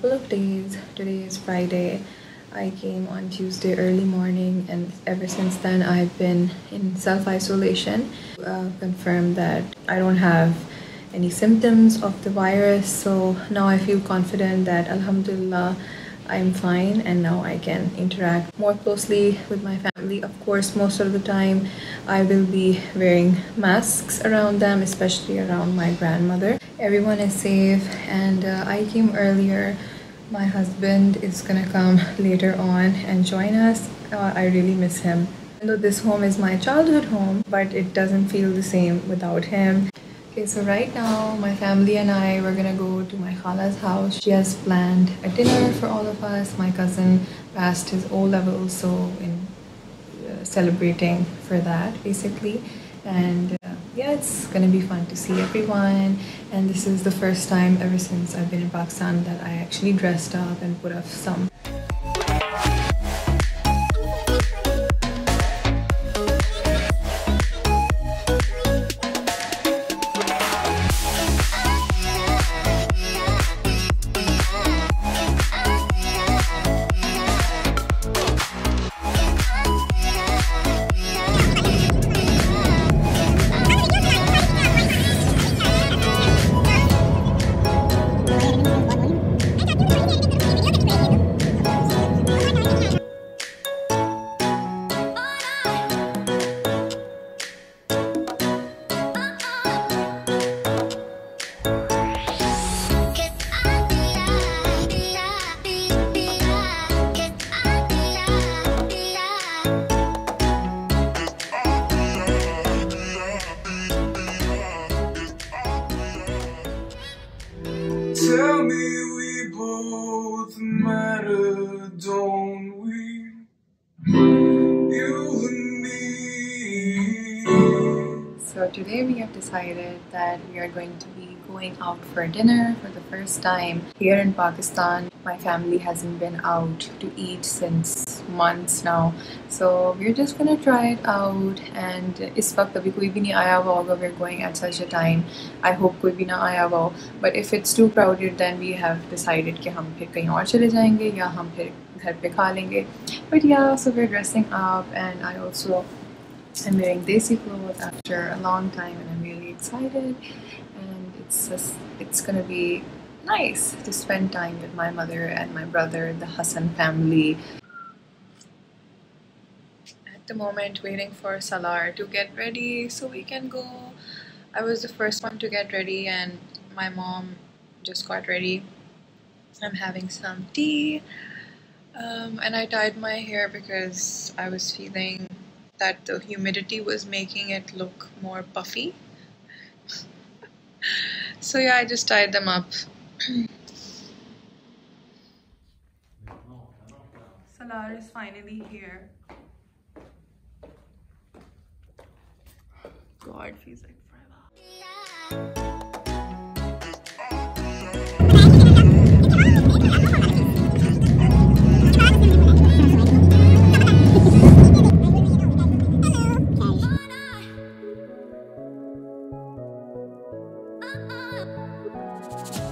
couple of days. Today is Friday. I came on Tuesday early morning, and ever since then, I've been in self isolation. Uh, confirmed that I don't have any symptoms of the virus, so now I feel confident that Alhamdulillah. I'm fine and now I can interact more closely with my family. Of course, most of the time I will be wearing masks around them, especially around my grandmother. Everyone is safe and uh, I came earlier. My husband is gonna come later on and join us. Uh, I really miss him. Even though this home is my childhood home, but it doesn't feel the same without him. Okay, so right now my family and I we're gonna go to my khala's house. She has planned a dinner for all of us. My cousin passed his O level, so in uh, celebrating for that basically. And uh, yeah, it's gonna be fun to see everyone. And this is the first time ever since I've been in Pakistan that I actually dressed up and put up some today we have decided that we are going to be going out for dinner for the first time here in Pakistan. My family hasn't been out to eat since months now. So we're just gonna try it out and is waqt koi bhi nahi aaya we're going at such a time. I hope koi bhi na aaya hua but if it's too crowded then we have decided that we'll kahin aur chale jayenge ya hum phir. But yeah, so we're dressing up and I also I'm wearing desi clothes after a long time and I'm really excited and it's just, it's gonna be nice to spend time with my mother and my brother, the Hasan family. At the moment waiting for Salar to get ready so we can go. I was the first one to get ready and my mom just got ready. I'm having some tea um, and I dyed my hair because I was feeling that the humidity was making it look more puffy. so yeah, I just tied them up. Salar is finally here. God, feels like forever. We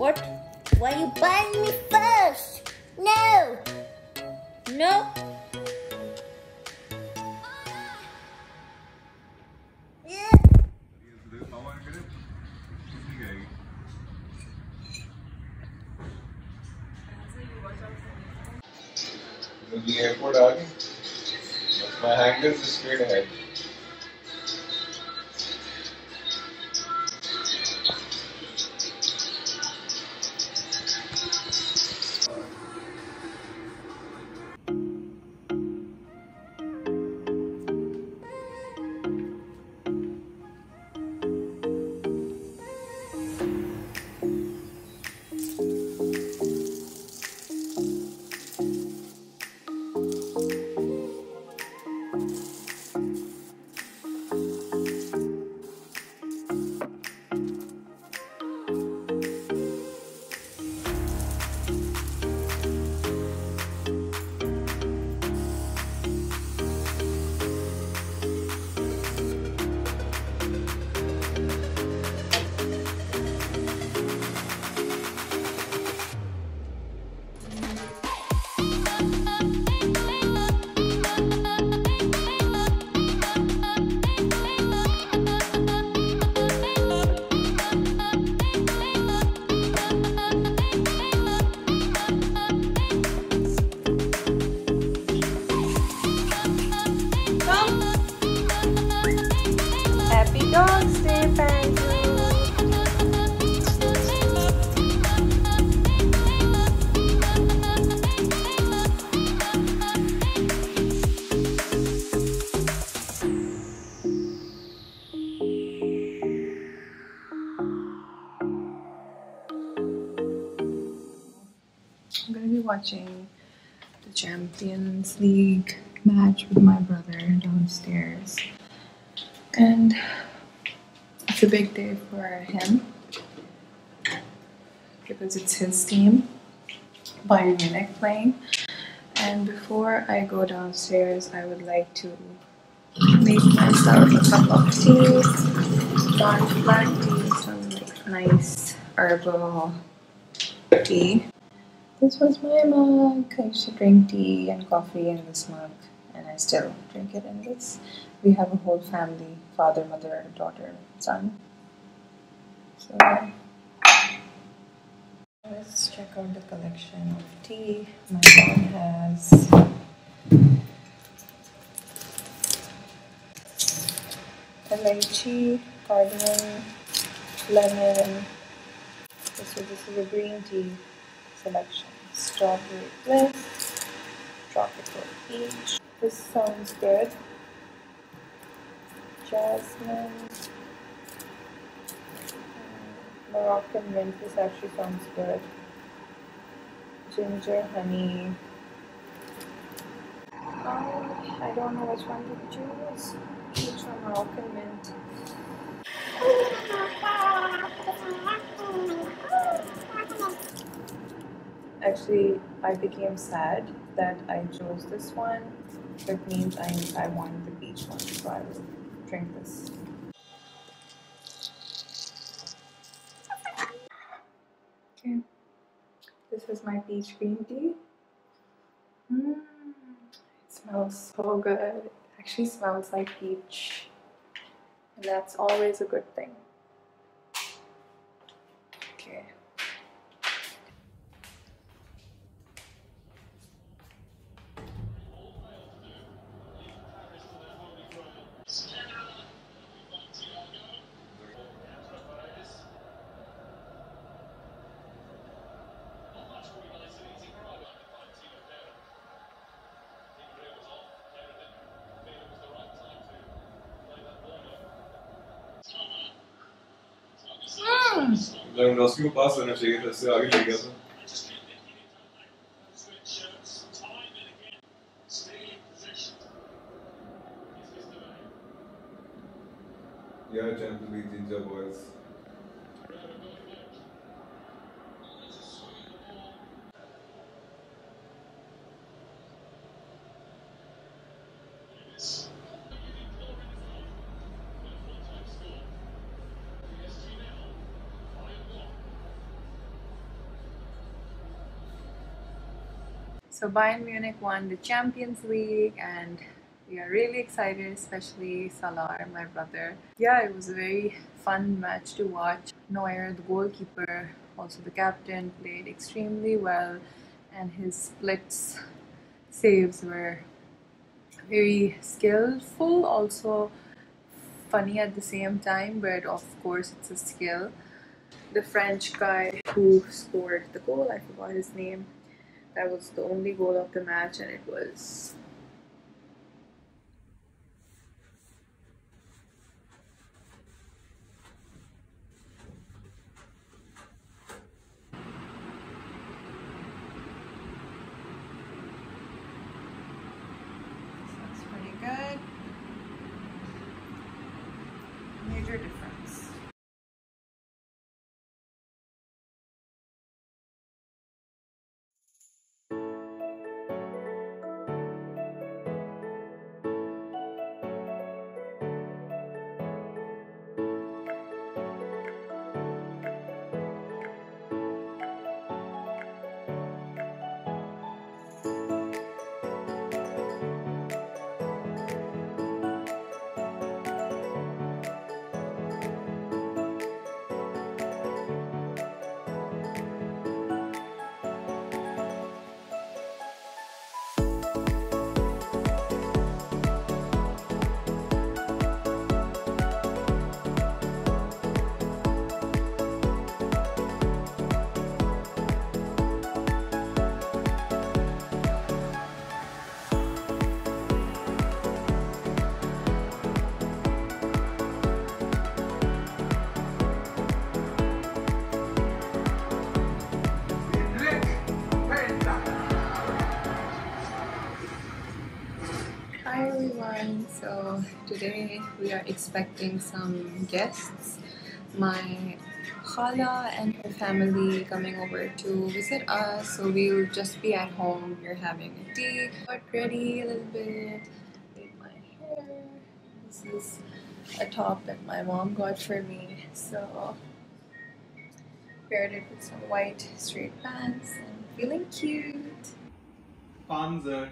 What? Why you bite me first? No! No! The airport, are? My hangar is straight ahead. Champions League match with my brother downstairs. And it's a big day for him because it's his team, Bayern Munich, playing. And before I go downstairs, I would like to make myself a cup of tea, dark black tea, some like nice herbal tea. This was my mug. I used to drink tea and coffee in this mug, and I still drink it in this. We have a whole family father, mother, daughter, son. So, let's check out the collection of tea. My mom has lychee, cardamom, lemon. So this is a green tea selection. Strawberry bliss, tropical peach. This sounds good. Jasmine, mm, Moroccan mint. This actually sounds good. Ginger, honey. Um, I don't know which one to choose. Which one Moroccan mint? Actually, I became sad that I chose this one. That means I I wanted the beach one, so I will drink this. Okay, this is my peach green tea. Mm, it smells so good. It actually smells like peach, and that's always a good thing. Lewandowski को पास होना चाहिए था इससे आगे ले गया था। So Bayern Munich won the Champions League and we are really excited, especially Salar, my brother. Yeah, it was a very fun match to watch. Neuer, the goalkeeper, also the captain, played extremely well and his splits saves were very skillful, also funny at the same time, but of course it's a skill. The French guy who scored the goal, I forgot his name, that was the only goal of the match and it was are expecting some guests. My Khala and her family coming over to visit us. So we'll just be at home. We're having a tea. Got ready a little bit. Made my hair. This is a top that my mom got for me. So paired it with some white straight pants and feeling cute. Panzer.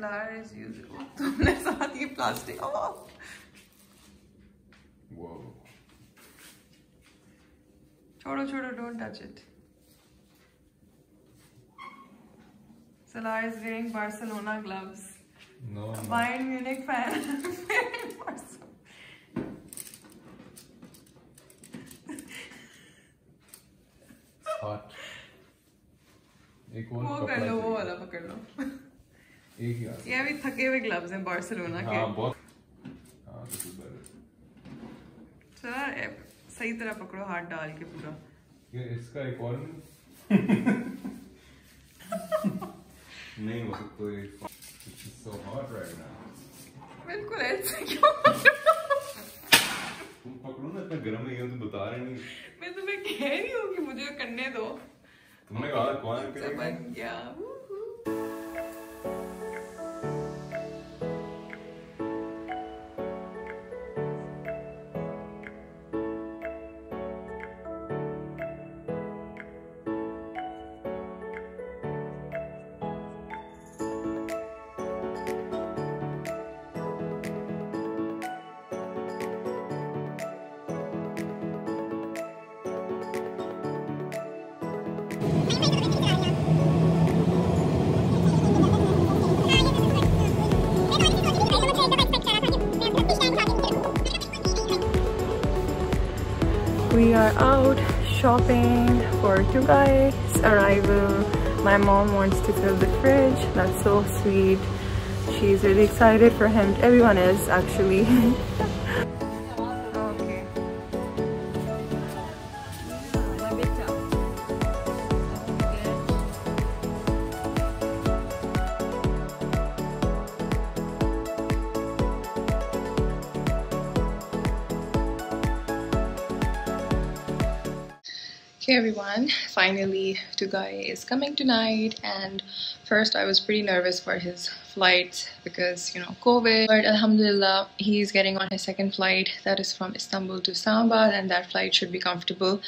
Salar is usual तुमने साथ ये plastic छोड़ो छोड़ो don't touch it Salar is wearing Barcelona gloves. No. A Bayern Munich fan. wearing hot. एक वो कर लो वो वाला पकड़ लो एक ही। ये अभी थके हुए ग्लव्स हैं बार्सिलोना के। हाँ बहुत। हाँ. चला सही तरह पकड़ो हाथ डाल के पूरा। ये इसका एक और नहीं? हो सकता ये। Just so hot right बिल्कुल ऐसे क्यों तुम पकड़ो ना इतना गर्म है ये तो बता रहे नहीं। मैं तुम्हें कह रही हूँ कि मुझे करने दो। तुमने कहा कौन करेगा are out shopping for two guys' arrival. My mom wants to fill the fridge. That's so sweet. She's really excited for him. Everyone is actually. Okay everyone, finally Tugai is coming tonight and first I was pretty nervous for his flight because you know COVID but Alhamdulillah he's getting on his second flight that is from Istanbul to Islamabad and that flight should be comfortable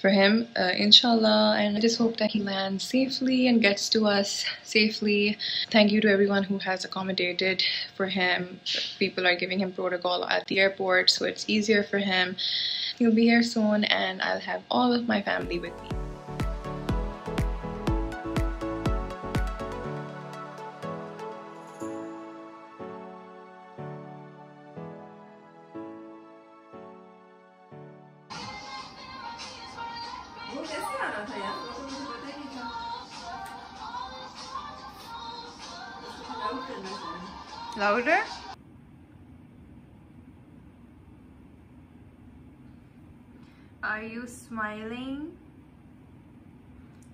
for him uh, inshallah and I just hope that he lands safely and gets to us safely. Thank you to everyone who has accommodated for him. People are giving him protocol at the airport so it's easier for him. He'll be here soon and I'll have all of my family with me. Louder? Are you smiling?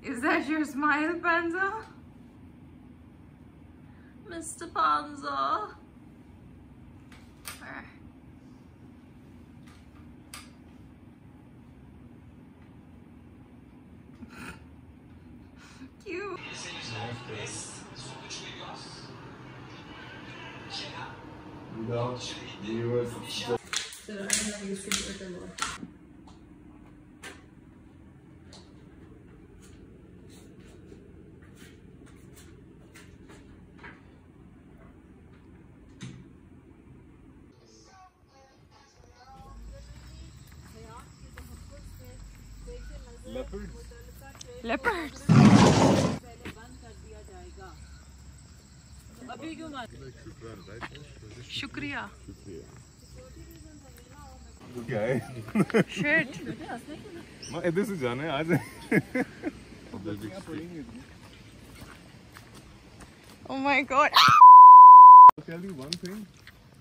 Is that your smile, Panza? Mr. Panza? Leopards. शुक्रिया क्या है shit माँ इधर से जाना है आज Oh my god. tell you one thing.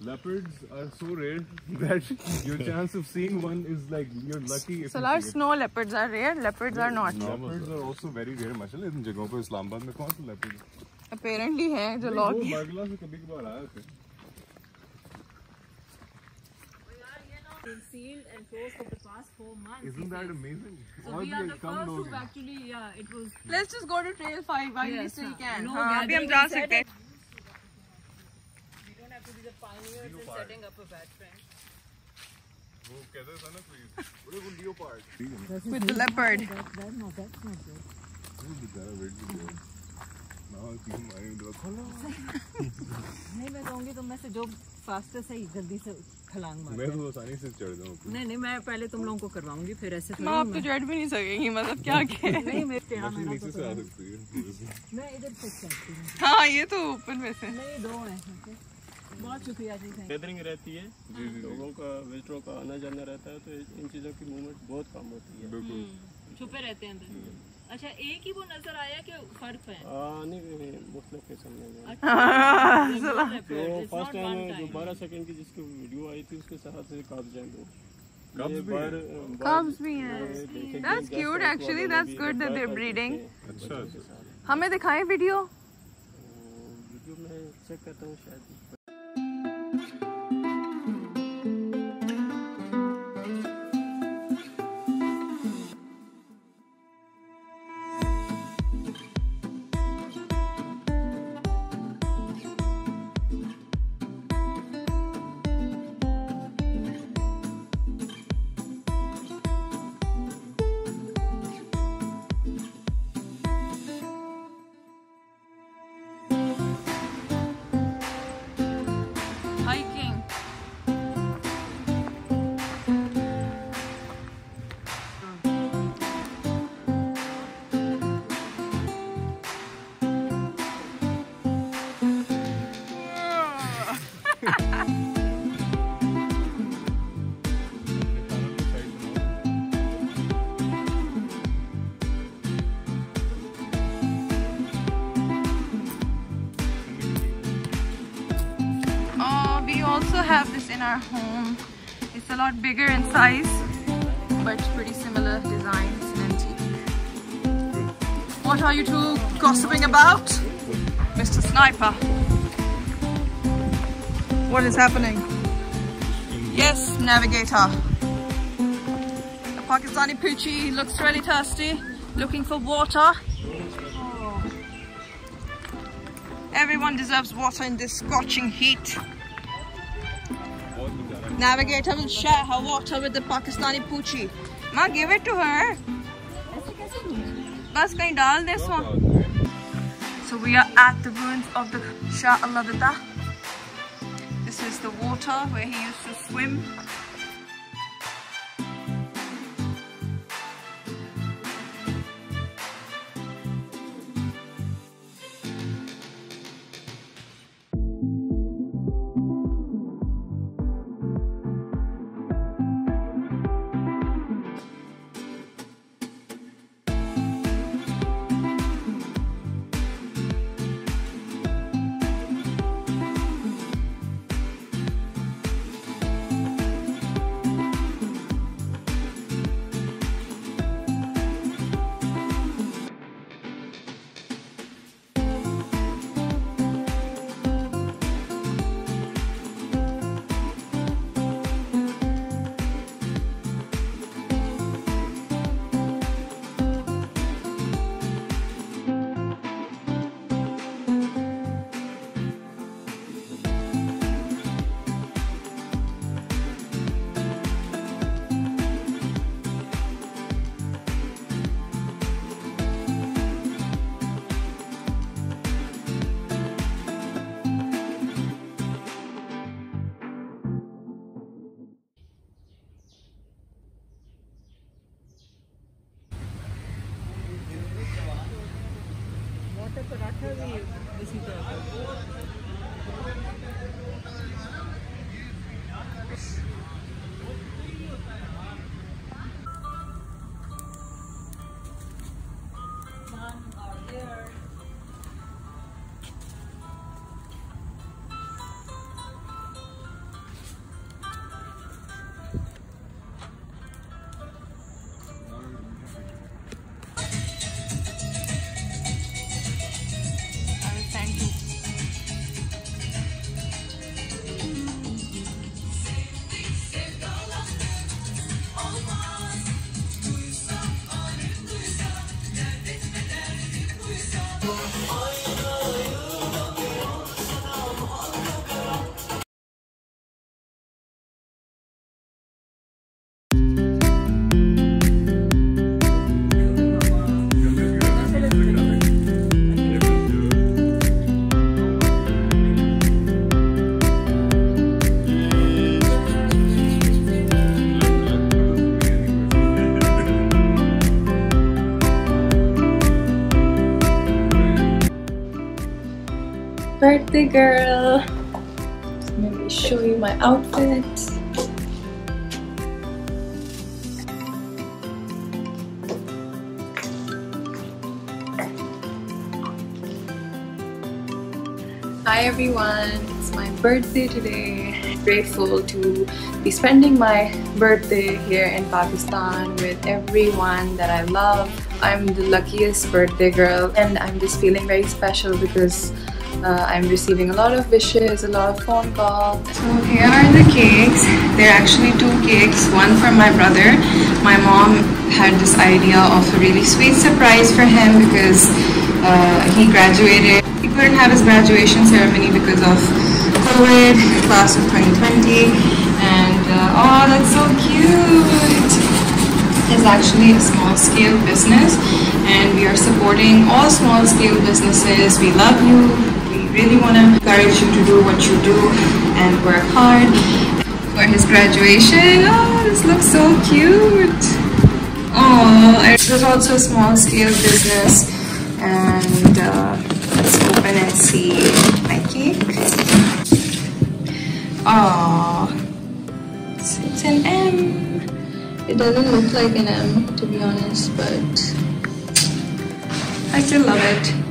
Leopards are so rare that your chance of seeing one is like you're lucky if So you our see it. snow leopards are rare, leopards are not. Leopards are also very rare. माशाल्लाह इन जगहों पे इस्लामाबाद में कौन से leopards? Apparently हैं जो नहीं, लोग वो बागला से कभी कभार आए थे. been sealed and closed for the past four months. Isn't that amazing? So और we are भी the कम first लोग who हैं. actually, yeah, it was. Let's just go to trail 5 while we Yes, still हाँ. can. No हाँ, अभी हम gathering जा inside सकते हैं. The pioneers in setting up a bad friend. वो कहते थे ना. बोले वो that's not good. वो बेचारा वेट भी गया. ना मारे दो खोलो. नहीं मैं कहूँगी तुम में से जो फास्टेस्ट है जल्दी से खलांग मार मैं तो आसानी से चढ़ जाऊँ. नहीं नहीं मैं पहले तुम लोगों को करवाऊँगी फिर ऐसे थोड़ी माँ आप तो चढ़ भी नहीं सकेंगी मतलब क्या के नहीं मैं मछली मेढ़ा नीचे तो से आ सकती है. मैं इधर से चलती हूँ हाँ ये तो ऊपर में से नहीं दो हैं? बहुत शुक्रिया जी गैदरिंग रहती है। लोगों का विजिटरों का आना जाना रहता है तो इन चीज़ों की मूवमेंट बहुत कम होती है। बिल्कुल. छुपे रहते हैं अंदर। अच्छा एक ही वो नज़र आया कि फ़र्क है? आ, नहीं मुख्तलिफ़ किस्म में तो तो फ़र्स्ट टाइम जो बारह सेकंड की जिसकी वीडियो आई थी उसके साथ से कब्ज हैं दो कब्ज भी हैं? बार- Cubs भी हैं. ये देखेंगे That's दस cute साल actually, वालों that's ने भी good that bar they're bar breeding. देखे हैं। अच्छा. साथ। हमें दिखाएँ वीडियो तो वीडियो में चेक करता हूँ शायद। Thank you. Our home. It's a lot bigger in size, but pretty similar designs and antique. What are you two gossiping about? Mr. Sniper. What is happening? Yes, navigator. The Pakistani Poochie looks really thirsty, looking for water. Everyone deserves water in this scorching heat. Navigate will share her water with the Pakistani poochie. Ma, give it to her. This one. Eh? So we are at the ruins of the Shah Allah This is the water where he used to swim birthday girl. Let me show you my outfit. Hi everyone, it's my birthday today. Grateful to be spending my birthday here in Pakistan with everyone that I love. I'm the luckiest birthday girl and I'm just feeling very special because uh, I'm receiving a lot of wishes, a lot of phone calls. So here are the cakes. They're actually two cakes, one from my brother. My mom had this idea of a really sweet surprise for him because uh, he graduated. He couldn't have his graduation ceremony because of COVID, class of 2020. And uh, oh, that's so cute! It's actually a small scale business and we are supporting all small scale businesses. We love you. Really want to encourage you to do what you do and work hard for his graduation. Oh, this looks so cute. Oh, it was also a small scale business and uh, let's open and see my cake. Oh, it's, it's an M. It doesn't look like an M to be honest, but I still love it.